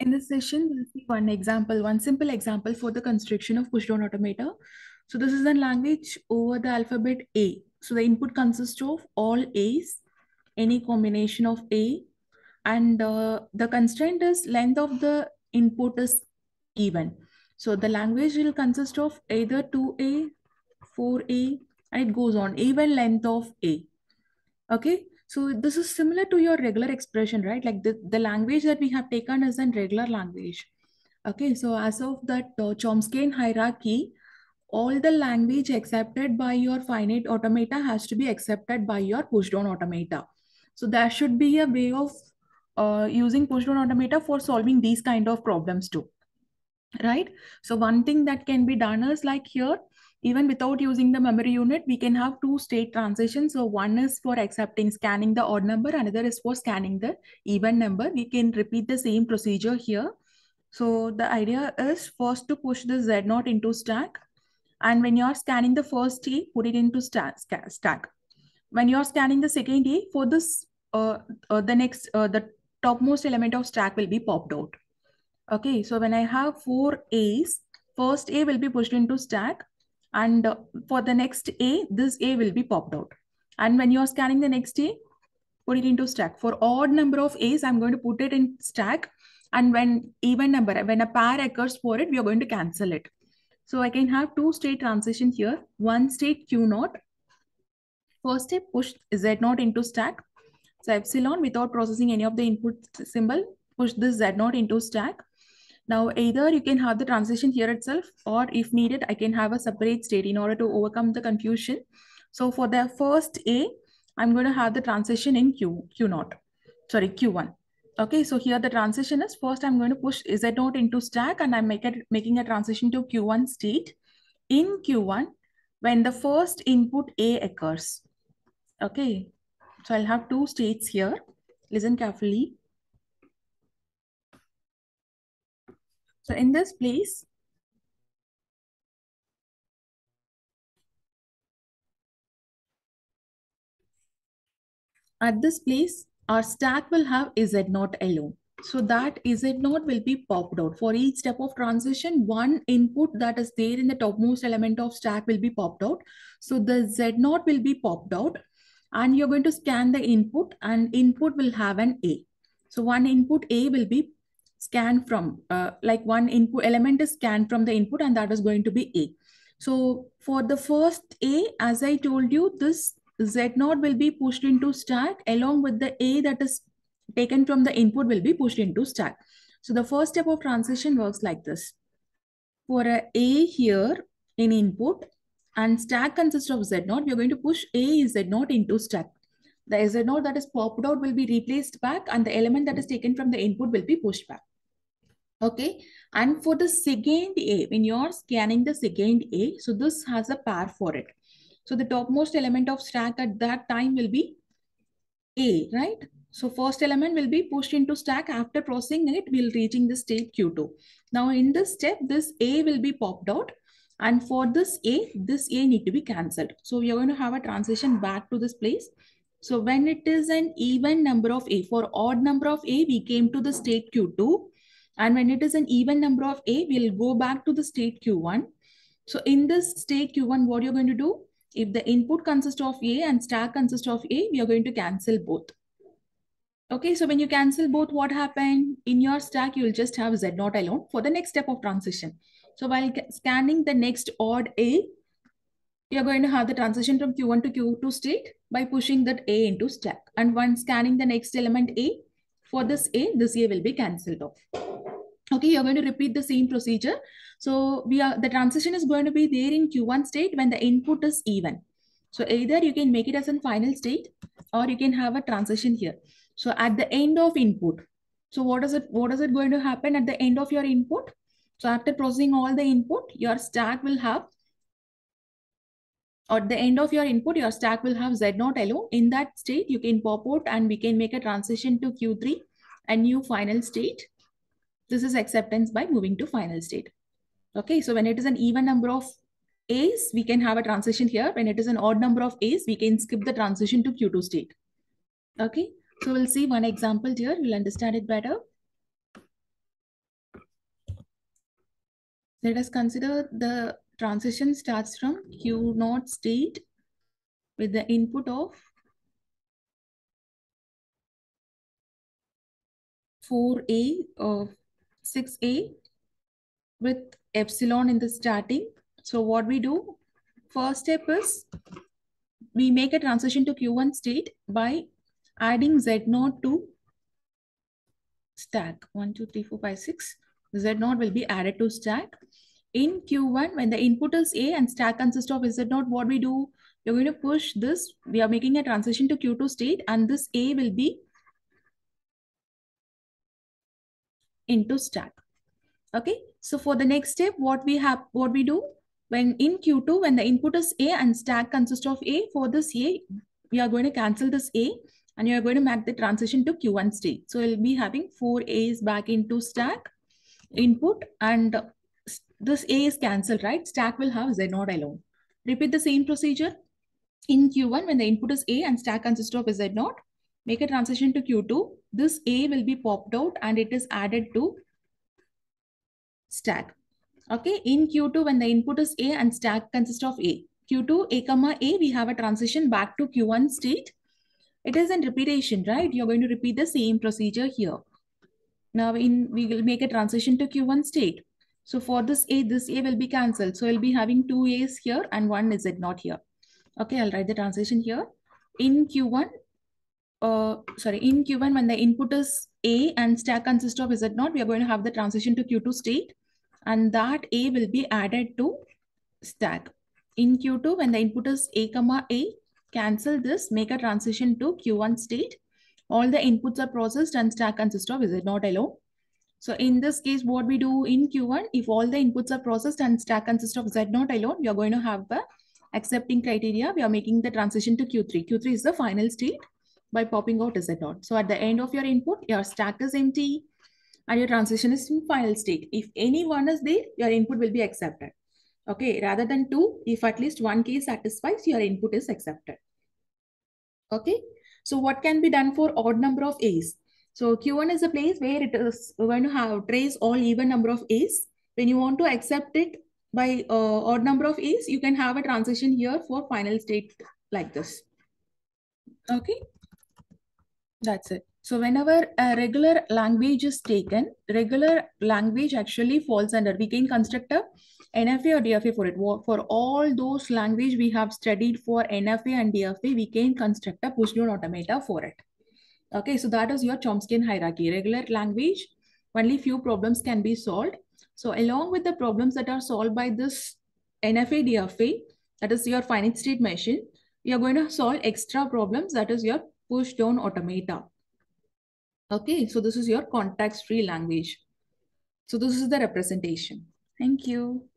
In this session, we'll see one example, one simple example for the construction of pushdown automata. So this is a language over the alphabet A. So the input consists of all A's, any combination of A, and uh, the constraint is length of the input is even. So the language will consist of either 2A, 4A, and it goes on, even length of A. Okay, so this is similar to your regular expression, right? Like the, the language that we have taken is in regular language. Okay, so as of that uh, Chomsky hierarchy, all the language accepted by your finite automata has to be accepted by your pushdown automata. So there should be a way of uh, using pushdown automata for solving these kind of problems too. Right? So one thing that can be done is like here, even without using the memory unit, we can have two state transitions. So one is for accepting scanning the odd number, another is for scanning the even number. We can repeat the same procedure here. So the idea is first to push the Z naught into stack. And when you're scanning the first A, put it into stack. stack. When you're scanning the second A, for this, uh, uh, the next, uh, the topmost element of stack will be popped out. Okay, so when I have four A's, first A will be pushed into stack and for the next A, this A will be popped out. And when you're scanning the next A, put it into stack. For odd number of A's, I'm going to put it in stack. And when even number, when a pair occurs for it, we are going to cancel it. So I can have two state transition here. One state Q naught. First step, push Z naught into stack. So epsilon without processing any of the input symbol, push this Z naught into stack. Now, either you can have the transition here itself, or if needed, I can have a separate state in order to overcome the confusion. So for the first A, I'm going to have the transition in Q, Q naught, sorry, Q1. Okay, so here the transition is first I'm going to push Z naught into stack and I'm make it, making a transition to Q1 state. In Q1, when the first input A occurs. Okay, so I'll have two states here. Listen carefully. So in this place, at this place, our stack will have Z naught alone. So that Z naught will be popped out. For each step of transition, one input that is there in the topmost element of stack will be popped out. So the Z naught will be popped out and you're going to scan the input and input will have an A. So one input A will be scanned from, uh, like one input element is scanned from the input and that is going to be A. So for the first A, as I told you, this Z naught will be pushed into stack along with the A that is taken from the input will be pushed into stack. So the first step of transition works like this. For a A here in input and stack consists of Z naught, we are going to push A Z naught into stack. The Z naught that is popped out will be replaced back and the element that is taken from the input will be pushed back. Okay. And for the second A, when you're scanning the second A, so this has a pair for it. So the topmost element of stack at that time will be A, right? So first element will be pushed into stack. After processing it, we'll reaching the state Q2. Now in this step, this A will be popped out. And for this A, this A need to be cancelled. So we are going to have a transition back to this place. So when it is an even number of A, for odd number of A, we came to the state Q2. And when it is an even number of A, we'll go back to the state Q1. So in this state Q1, what you're going to do? If the input consists of A and stack consists of A, we are going to cancel both. Okay, so when you cancel both, what happened? In your stack, you will just have Z naught alone for the next step of transition. So while scanning the next odd A, you're going to have the transition from Q1 to Q2 state by pushing that A into stack. And once scanning the next element A, for this A, this A will be cancelled off. Okay, you're going to repeat the same procedure. So we are the transition is going to be there in Q1 state when the input is even. So either you can make it as a final state or you can have a transition here. So at the end of input, so what is it? What is it going to happen at the end of your input? So after processing all the input, your stack will have at the end of your input, your stack will have Z naught alone. In that state, you can pop out and we can make a transition to Q3 a new final state. This is acceptance by moving to final state. Okay, so when it is an even number of A's, we can have a transition here. When it is an odd number of A's, we can skip the transition to Q2 state. Okay, so we'll see one example here. We'll understand it better. Let us consider the transition starts from Q naught state with the input of 4A of 6A with epsilon in the starting. So what we do, first step is we make a transition to Q1 state by adding Z0 to stack. 1, 2, 3, 4, 5, 6. Z0 will be added to stack. In Q1, when the input is A and stack consists of Z0, what we do, we're going to push this. We are making a transition to Q2 state and this A will be into stack. Okay, so for the next step, what we have, what we do, when in Q2, when the input is A and stack consists of A, for this A, we are going to cancel this A and you are going to make the transition to Q1 state. So we'll be having four A's back into stack input and this A is cancelled, right? Stack will have Z0 alone. Repeat the same procedure. In Q1, when the input is A and stack consists of Z0, make a transition to Q2. This A will be popped out and it is added to stack. Okay, in Q2, when the input is A and stack consists of A. Q2, A comma A, we have a transition back to Q1 state. It is in repetition, right? You're going to repeat the same procedure here. Now in we will make a transition to Q1 state. So for this A, this A will be cancelled. So we'll be having two A's here and one is it not here. Okay, I'll write the transition here. In Q1, uh, sorry, in Q1 when the input is A and stack consists of Z naught, we are going to have the transition to Q2 state and that A will be added to stack. In Q2, when the input is A comma A, cancel this, make a transition to Q1 state. All the inputs are processed and stack consists of Z naught alone. So in this case, what we do in Q1, if all the inputs are processed and stack consists of Z naught alone, we are going to have the accepting criteria. We are making the transition to Q3. Q3 is the final state by popping out Z dot. So at the end of your input, your stack is empty and your transition is in final state. If any one is there, your input will be accepted. Okay, rather than two, if at least one case satisfies, your input is accepted. Okay, so what can be done for odd number of A's? So Q1 is a place where it is going to have trace all even number of A's. When you want to accept it by uh, odd number of A's, you can have a transition here for final state like this. Okay, that's it. So whenever a regular language is taken, regular language actually falls under, we can construct a NFA or DFA for it. For all those language we have studied for NFA and DFA, we can construct a push down automata for it. Okay, so that is your Chomsky hierarchy. Regular language, only few problems can be solved. So along with the problems that are solved by this NFA DFA, that is your finite state machine, you are going to solve extra problems, that is your push down automata. Okay, so this is your context free language. So this is the representation. Thank you.